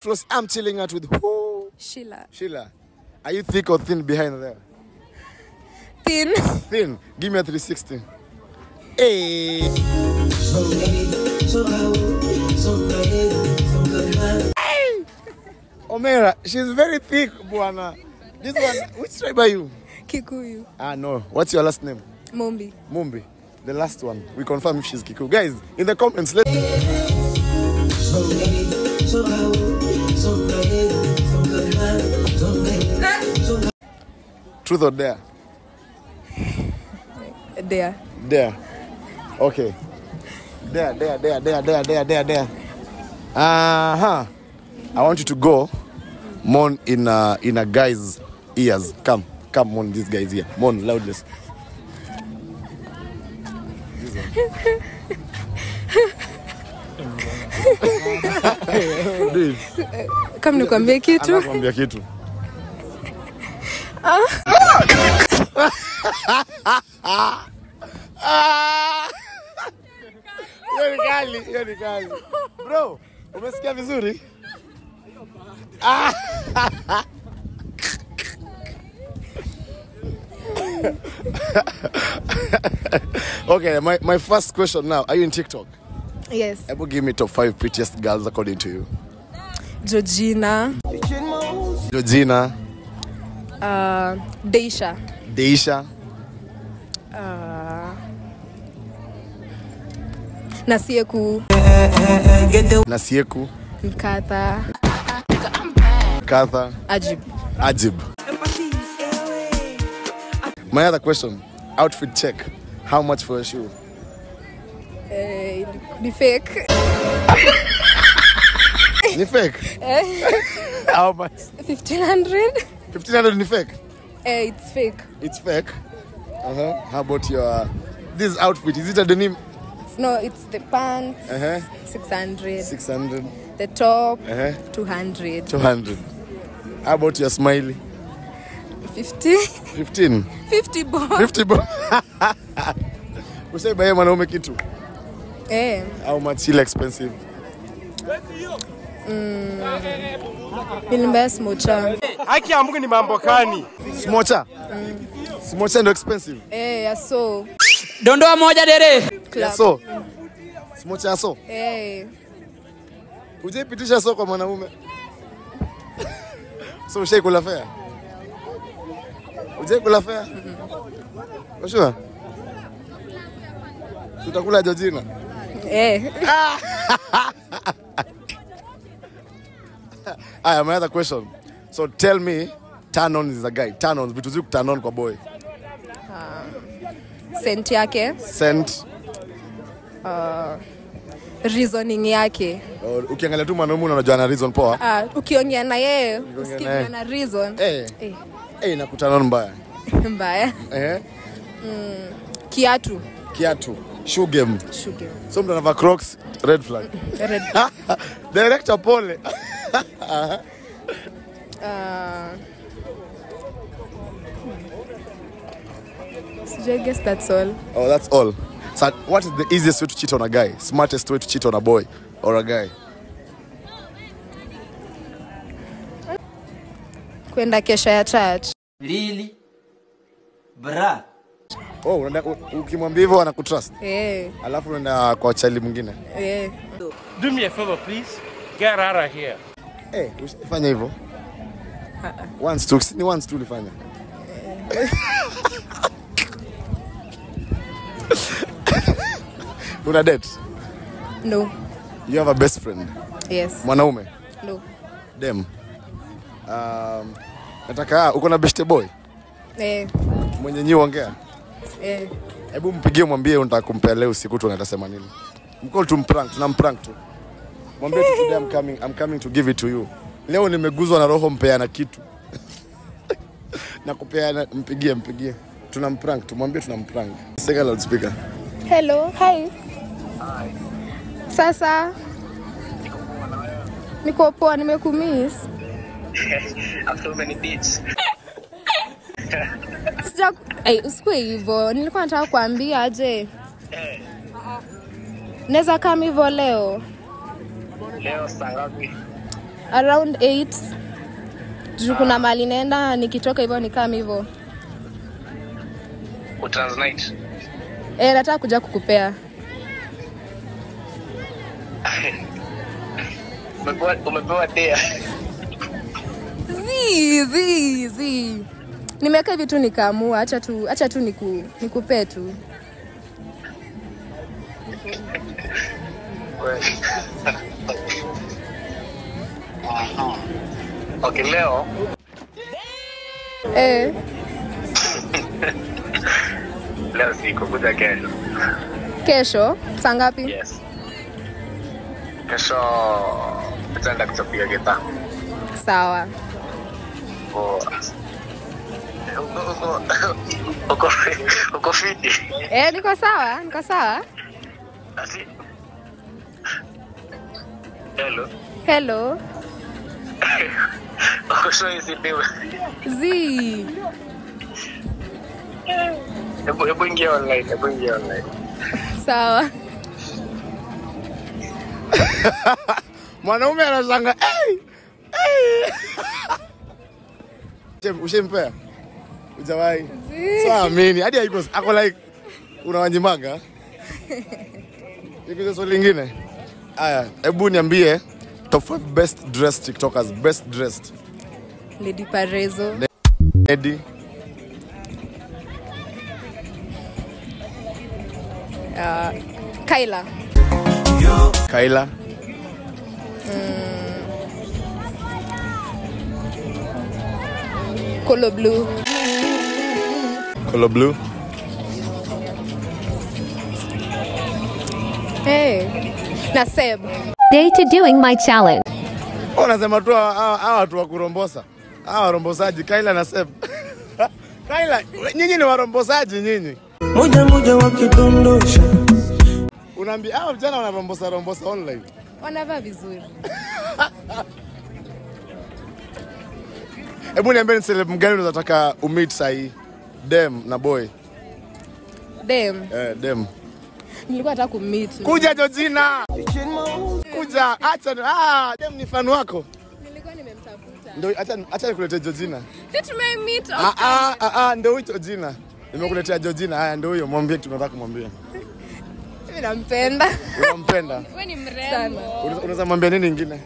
Floss, I'm chilling out with who? Sheila. Sheila. Are you thick or thin behind there? Thin. Thin. Give me a 360. Hey. Hey. Omera, she's very thick, Buana. This one, which tribe are you? Kikuyu. Ah, no. What's your last name? Mumbi. Mumbi. The last one. We confirm if she's Kikuyu. Guys, in the comments, let Truth or dare? Dare. Dare. Okay. Dare, dare, dare, dare, dare, dare, dare, dare. Uh-huh. I want you to go moan in a, in a guy's ears. Come. Come moan this guy's ear. Moan loudest. Come nikwambie kitu. Anakuambia kitu. Hiyo ni kali, hiyo ni kali. Bro, umesikia vizuri? Ah. okay, my, my first question now. Are you in TikTok? Yes. Ebu give me top five prettiest girls according to you. Georgina. Georgina, Uh, Deisha. Deisha, Nasieku. Nasieku, Mkatha. Mkatha Ajib. Ajib. My other question, outfit check. How much for a shoe? Eh, ni fake. Ni fake? How much? 1500. 1500 ni fake? Eh, it's fake. It's fake. Uh-huh. How about your this outfit? Is it a denim? No, it's the pants. Uh-huh. 600. 600. The top. Uh-huh. 200. 200. How about your smiley? 50. 15. 50 bob. 50 bo. Usaibaye mwanaume kitu. Eh, How much ile expensive? nilimbaya smocha. Haki ya Mungu ni mambo kani? Smocha. Smocha ndo expensive. Eh, yeah, so. Dondoa moja dere. Club. So. Smocha so. Eh, Ujaipitisha so kwa mwanaume. so fea? Ujaikula fea? Kwa sure? Tutakula Georgina. eh. Aya, my other question. So tell me, turn on is a guy. Turn on, vitu ziku turn on kwa boy. Scent yake, Scent. Reasoning yake. uh, ukiangalia tu mwanaume unajua ana reason poa. Ah, ukiongea na yeye, usikie na reason. Eh, Eh, inakutana na turn mbaya. mbaya. Eh, mm, Kiatu. kiatu. Shoe game. shoe game So mtu anavaa Crocs, red flag. Red. Director pole. Uh, so I guess that's all. Oh, that's all. So what is the easiest way to cheat on a guy? Smartest way to cheat on a boy or a guy? Kwenda kesha ya church. Really? Bra. Oh, unaenda ukimwambia hivyo anakutrust. Eh, Alafu unaenda kwa chali mwingine. eh. Do me a favor please. Get out of here. Eh, hey, usifanye hivyo. Once tu, ni once tu ulifanya. Una date? No. You have a best friend. Yes. Mwanaume. No. Dem. Um, nataka uko na best boy Eh, mwenye nyi ongea. eh. Hebu mpigie mwambie unataka kumpea leo usiku tu unatasema nini? Mcall tu mprank, tuna mprank tu. Mwambie tu today I'm coming, I'm coming to give it to you. Leo nimeguzwa na roho mpeana kitu. na kupeana mpigie mpigie. Tuna mprank tu, mwambie tuna mprank. Sega loudspeaker. Hello, hi. Sasa niko poa, nimekumiss. After many beats Sija hey, usikue hivyo. Nilikuwa nataka kuambia aje. Naweza kama hivyo leo. Leo saa ngapi? around 8 juu kuna mali naenda nikitoka hivyo nikam hivyo Utransnight. Eh, nataka kuja kukupea Umepewa zi zi zi nimeweka hivi tu nikaamua hacha tu hacha tu niku, nikupee tu Okay, leo eh. leo siku kuja kesho. kesho saa ngapi Yes. Kesho tutaenda kuchapia gita. sawa Uko uko uko uko fiti. e, niko sawa niko sawa Ati. Hello. hello Uko sure hizi ndio. zi Hebu hebu ingia online, hebu ingia online. sawa mwanaume anashanga hey! hey! Ushem- ushempea ujawahi so amini hadi haiko ako like unawanyimanga ikuza swali lingine. Aya, hebu niambie top five best dressed tiktokers best dressed. Lady parezo. Lady. uh, kaila. Color kolo blue. Color Blue. Hey. Naseb. Day to doing my challenge. Oh, nasema tu hawa watu wa kurombosa. Hawa warombosaji Kaila na Seb. Kaila nyinyi ni warombosaji nyinyi. Moja moja wakidondosha unaambia hawa vijana wanarombosa rombosa online. Wanavaa vizuri. Hebu niambie ni celeb mgani unataka umit sahi, dem na boy. Dem. Eh, dem. Nilikuwa nataka kumeet. kuja Georgina! Kuja acha ah, dem ni fan wako. Nilikuwa nimemtafuta. Ndio acha acha nikuletee Georgina. Si tumemit ah ah ah, ah ndio huyo Georgina. Nimekuletea Georgina. Haya ndio huyo mwambie tunataka kumwambia mimi nampenda unampenda wewe ni mrembo sana Unaweza- mwambia nini ingine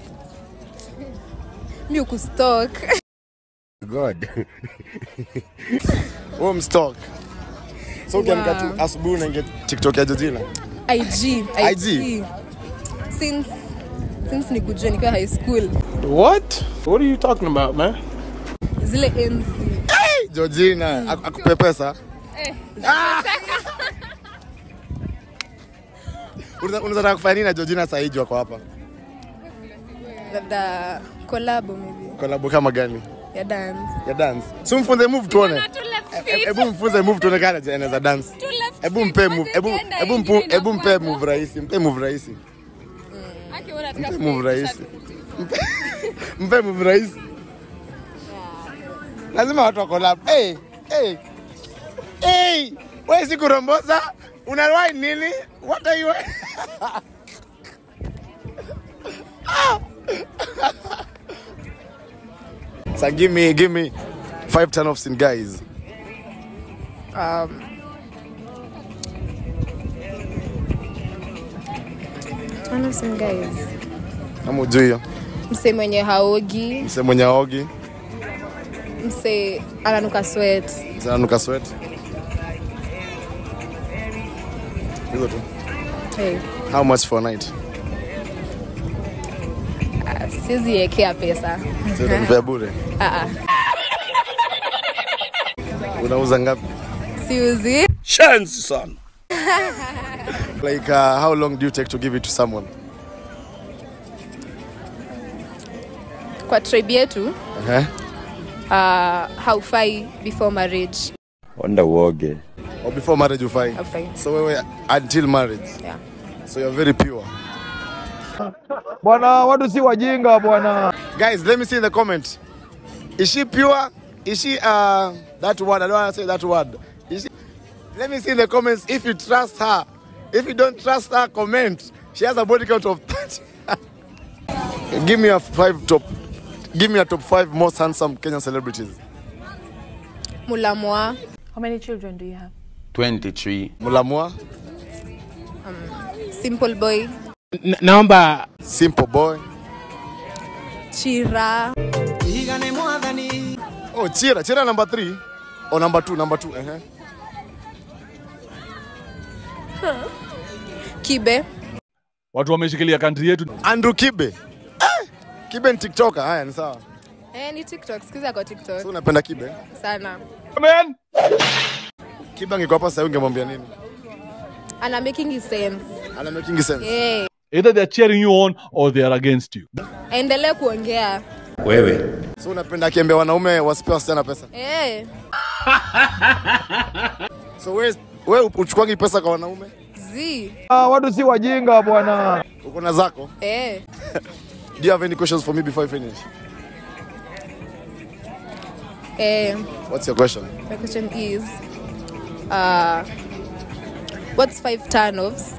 mimi ukustalk God. Wewe mstalk. So ukiamka tu asubuhi unaingia TikTok ya Georgina. IG IG? since since nikujua nikiwa high school What? What are you talking about, man? zile enzi Hey, Georgina, aku- akupe pesa. Ah! Unaweza kufanya nini na Georgina sasa hivi wako hapa? labda collab maybe Collab kama gani? ya dance Ya dance. Si mfunze move tuone. E- Hebu mfunze move tuone kana je anaweza dance. Hebu mpe move, hebu hebu hebu mpe move rahisi, mpe move rahisi. Mpe move rahisi. Mpe- move rahisi. Lazima watu wa collab. Hey, hey. Hey, wewe si kurombosa? Unawahi nini? What are you? so give me give me five turn offs in guys. um, hiyo. mse mwenye haogi Mse mwenye haogi. mse ananuka sweat mse ananuka sweat. Hizo tu. hey. How much for a night? siwezi ekea pesa Sio utanipea bure. Ah, ah. Unauza ngapi? siuzi Chance sana. Like uh, how long do you take to give it to someone? kwa tribe yetu Uh-huh. uh, haufai before marriage Onda uoge. Or before marriage you find. Okay. So wewe until marriage. yeah. So you're very pure. bwana watu si wajinga bwana Guys, let me see in the comment. Is she pure? Is she uh that word? I don't want to say that word. Is she Let me see in the comments if you trust her. If you don't trust her, comment. She has a body count of 30. Give me a five top. Give me a top five most handsome Kenyan celebrities. Mulamwa, How many children do you have? 23. Mulamwa, Simple Boy, N- naomba Simple Boy. Chira, Oh, Chira. Chira number three. Oh, number two, number two. Uh-huh. Huh. Kibe, Watu wameshikilia country yetu. Andrew Kibe. Eh, Kibe ni TikToker. Haya, ni sawa. eh, ni TikTok, sikiza kwa TikTok So unapenda Kibe? sana. Man. Kibe angekuwa hapa sasa ungemwambia nini? Ana making sense. Ana making sense. Yeah. Either they are cheering you on or they are against you. endelee kuongea. Wewe. So unapenda kiembe wanaume wasipewa sana pesa. Eh, So wewe wewe uchukwangi pesa kwa wanaume? zi. Ah, watu si wajinga bwana. Uko na zako? Eh, Do you have any questions for me before I finish? eh, What's your question? my question is uh, what's five turn-offs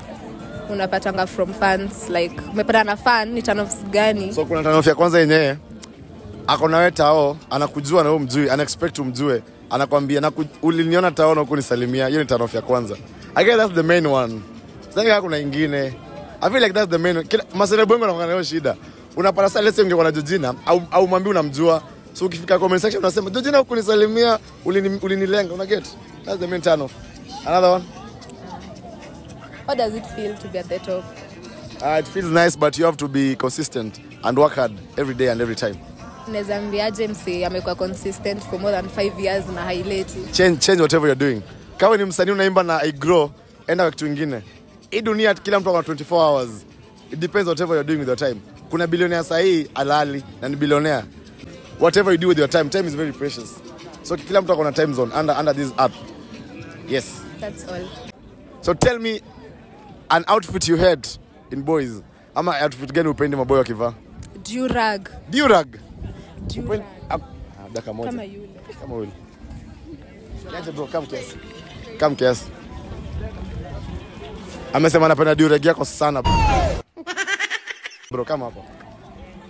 unapatanga from fans like umepata na fan ni turn-offs gani So kuna turnoff ya kwanza yenyewe ako na wewe tao, anakujua na wewe mjui, ana expect umjue, anakwambia na uliniona tao na ukunisalimia. Hiyo ni turnoff ya kwanza. I guess that's the main one. Sasa kama kuna ingine. I feel like that's the main one. bongo na hiyo shida. Unapata sasa lesi ungekuwa na Georgina au au mwambie unamjua. So ukifika comment section unasema ndio jina ukunisalimia, ulinilenga, una get? That's the main turn off. Another one. how does it feel to be at the top Uh, it feels nice but you have to be consistent and work hard every day and every time. Naweza ambiaje msi amekuwa consistent for more than five years na haileti change, change whatever you're doing. Kama ni msanii unaimba na I grow, enda kitu kingine. Hii dunia kila mtu ana 24 hours. It depends whatever you're doing with your time. Kuna bilionea sahii alali na ni bilionea. Whatever you do with your time, time is very precious. So kila mtu akona time zone under under this app. Yes. that's all So tell me an outfit you had in boys. Ama outfit gani upendi maboy wakivaa? durag Durag. durag Ah, Dakika moja. kama yule Kama yule. Niache bro, come kiasi. Come kiasi. Amesema anapenda durag yako sana. bro. Bro, kama hapo.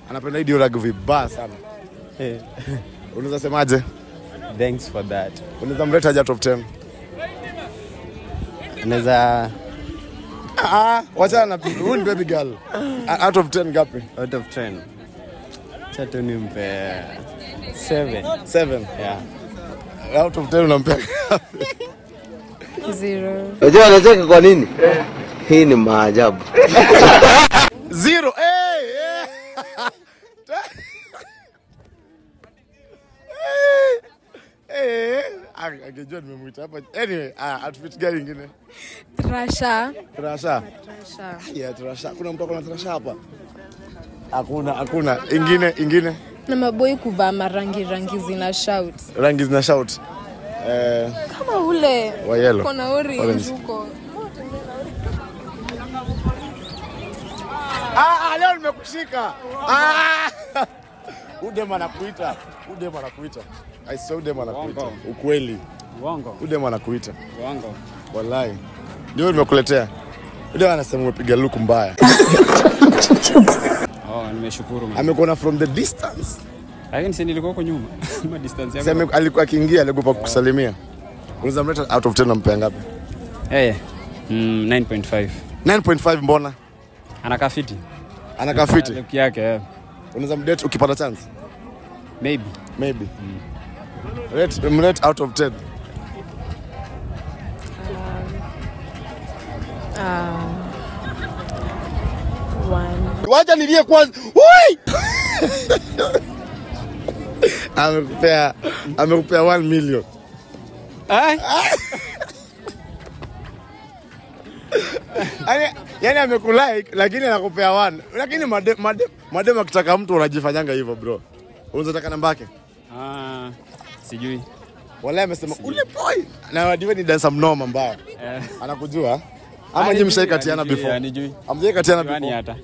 Anapenda hii durag vibaya sana. Unaweza semaje? Thanks for that. Unaweza mrate aje top 10? Naweza Ah, wachana na huyu ni baby girl. Out of 10 ngapi? out of 10. Chato ni nimpe 7. 7. Yeah. Out of 10 unampea. zero Unajua anacheka kwa nini? Hii ni maajabu. Zero. Hey, hey. hey. Ah, Angejua nimemwita hapa. Anyway, ah, outfit gani ingine? trasha Trasha. trasha Yeah, trasha. Kuna mtu akona trasha hapa? Hakuna, hakuna. Ingine, ingine. na maboi kuvaa marangi rangi zina shout Rangi zina shout. Eh, kama ule Wa yellow. Kuna orange huko ah, ah, leo nimekushika. Ah! Udem anakuita. Udem anakuita. I saw udem anakuita. Ukweli. Uongo. Udem anakuita. Uongo. Wallahi. Ndio nimekuletea. Udem anasema umepiga luku mbaya. Oh, nimeshukuru. Amekuona from the distance. Lakini si nilikuwa huko nyuma. Ma distance yako. Sema alikuwa akiingia alikuwa kukusalimia. Unaweza mleta out of 10 nampea ngapi? Eh. Mm, 9.5. 9.5 mbona? Anakaa fiti. Anakaa fiti. Look yake. eh. Unaweza mdate ukipata chance? Maybe. Maybe. Rate, rate out of 10. one Wacha nilie kwanza. Ui! amekupea amekupea 1 million. Ai. Yaani yani amekulike lakini anakupea 1. Lakini madem madem madem akitaka mtu unajifanyanga hivyo bro. Unataka taka namba yake? Ah, sijui. Wala amesema ule boy na wadiwe ni dancer mnoma mbaya. Eh. Anakujua? Ama nyinyi mshaikatiana katiana before? Anijui. Amjaikatiana katiana before? hata.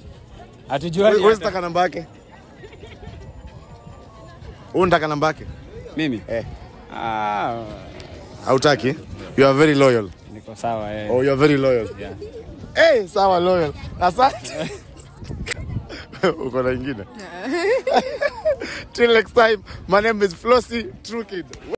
Hatujuani. Wewe unataka namba yake? Wewe unataka namba yake? Mimi? Eh. Ah, Hautaki? You are very loyal. niko sawa eh. Oh, you are very loyal. Yeah. Eh, Hey, sawa loyal. Asante. uko na ingine? Till next time my name is Flossy True Kid